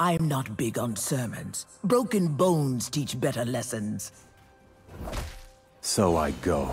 I'm not big on sermons. Broken bones teach better lessons. So I go.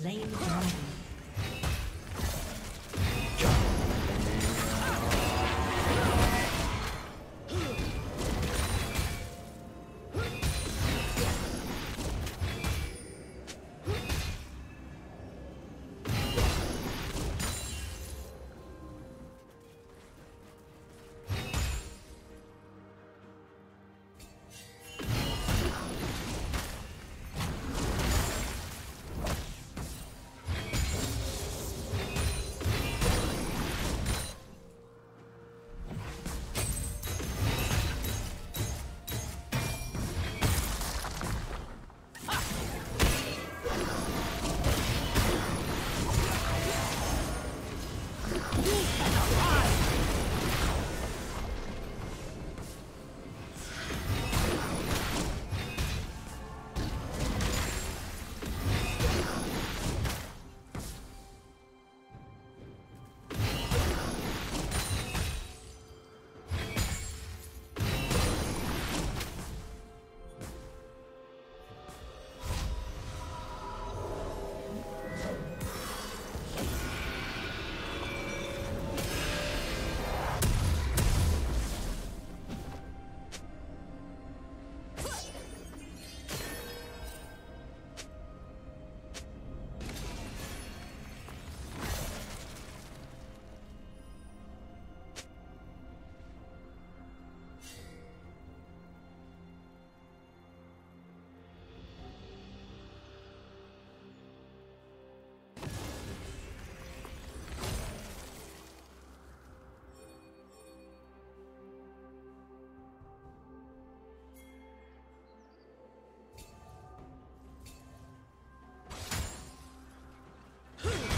Slain. Huh.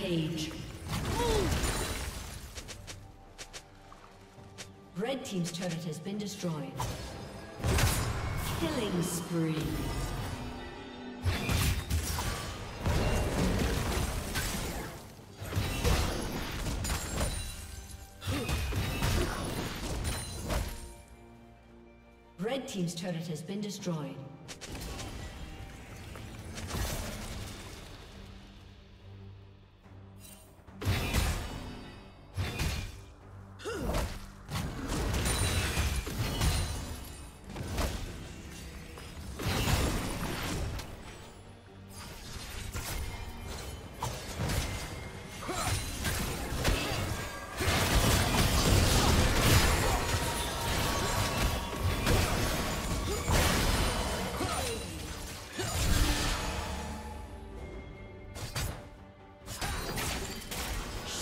Rampage. Red Team's turret has been destroyed. Killing spree. Red Team's turret has been destroyed.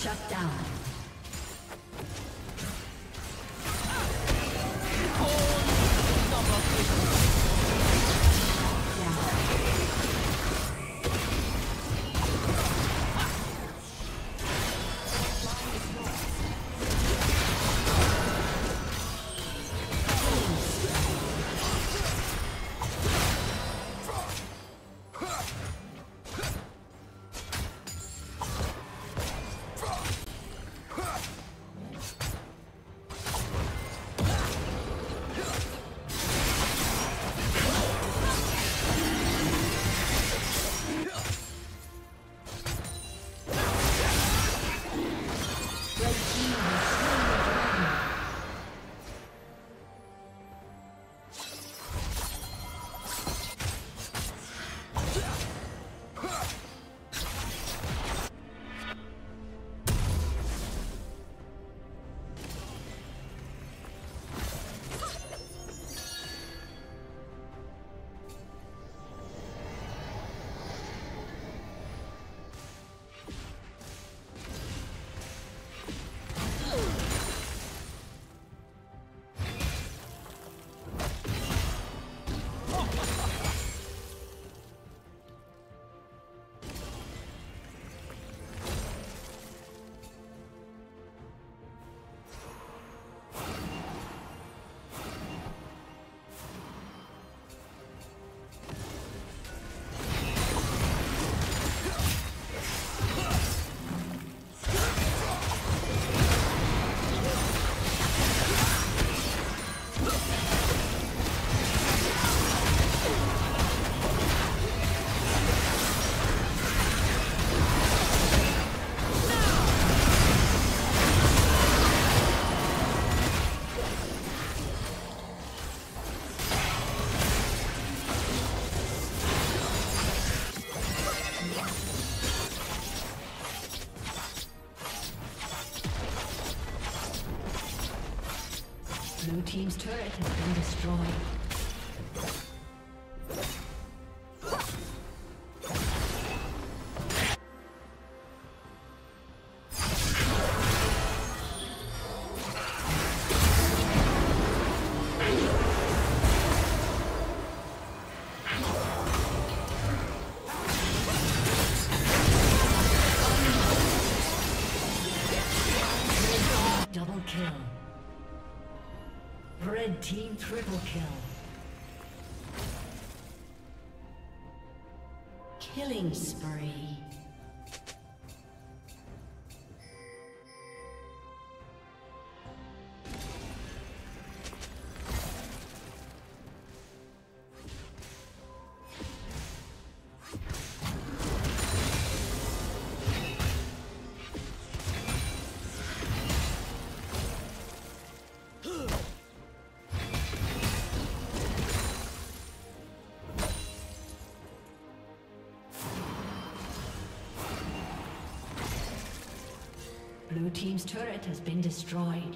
Shut down. Double kill. Red team triple kill. Killing spree. Has been destroyed.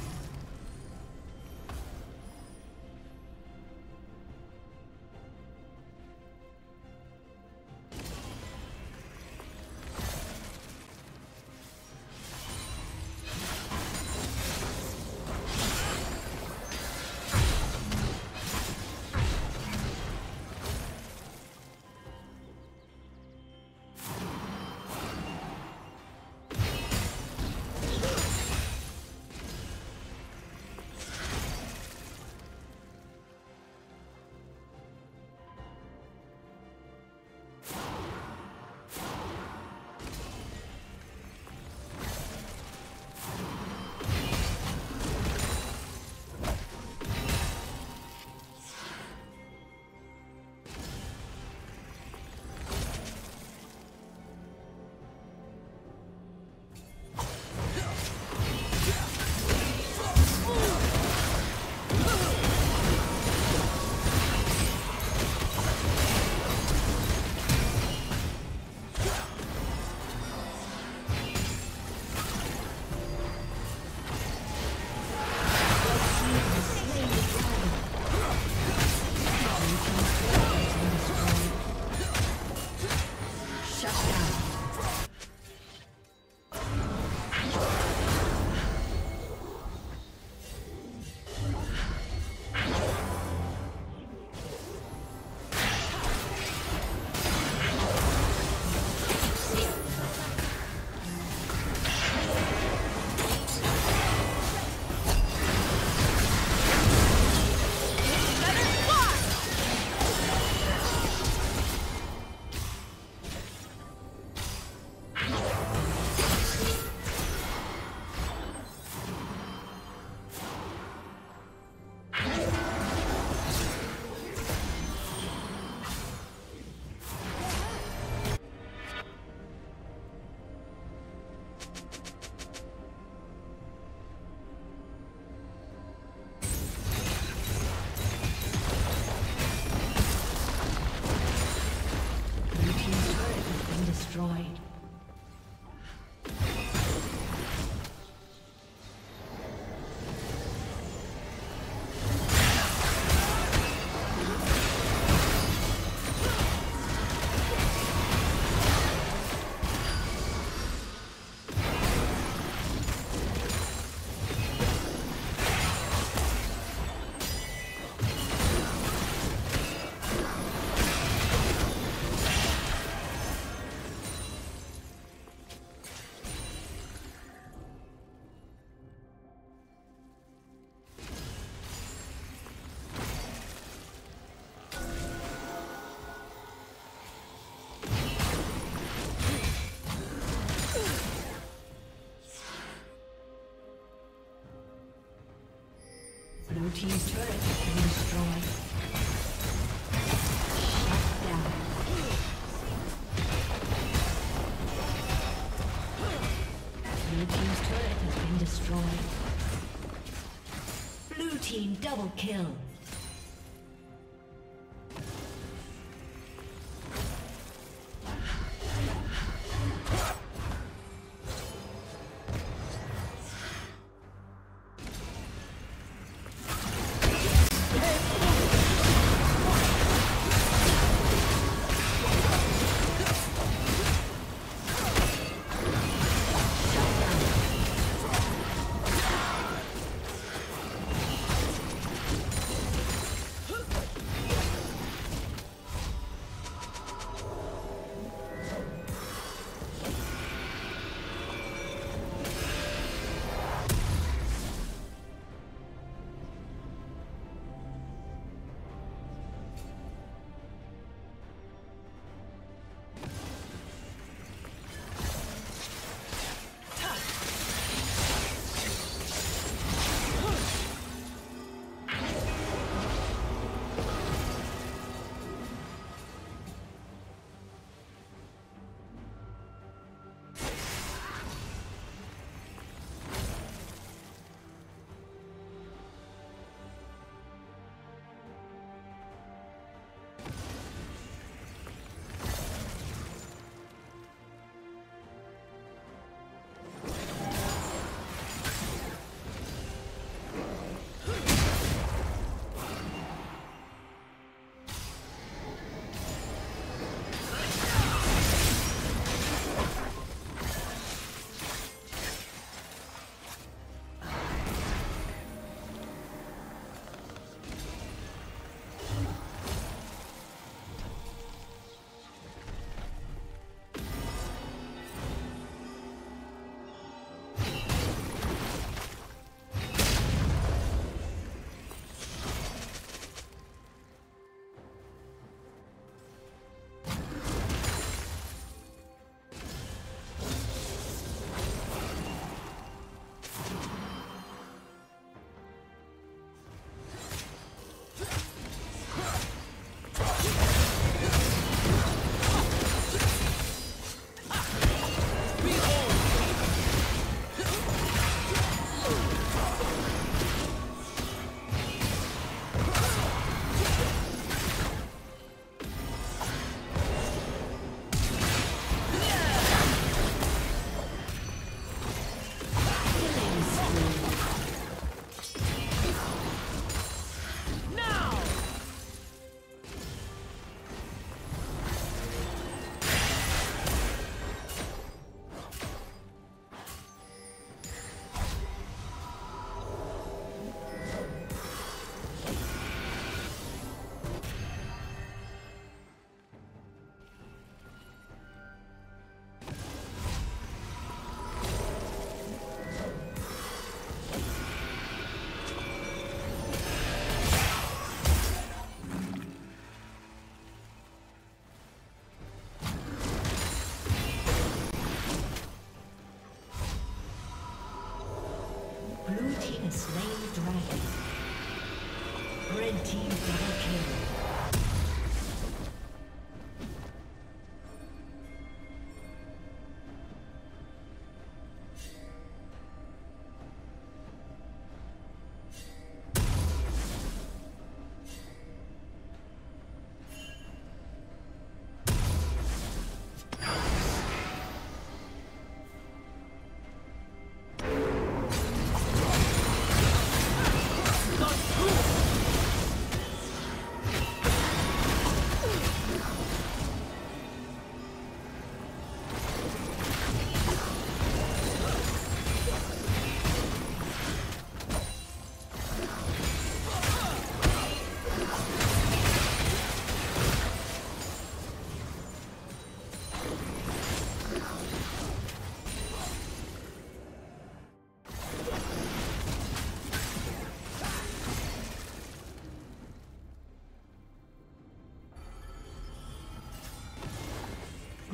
Team double kill.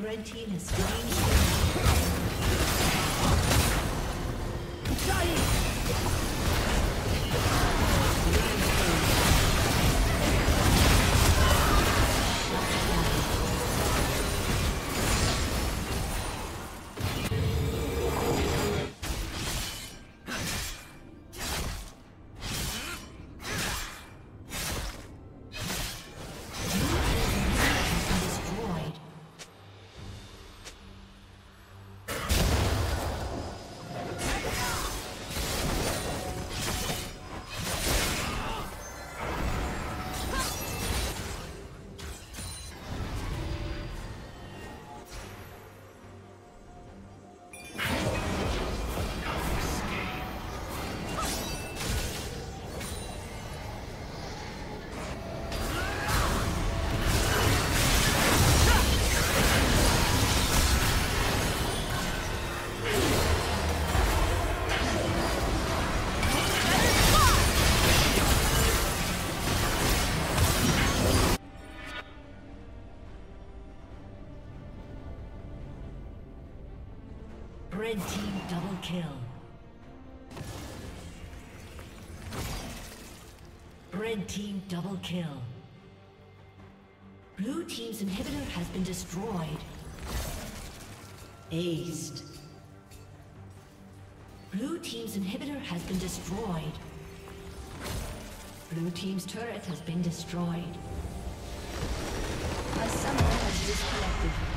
Red team has slain Red team double kill. Red team double kill. Blue team's inhibitor has been destroyed. Aced. Blue team's inhibitor has been destroyed. Blue team's turret has been destroyed. A summoner has disconnected.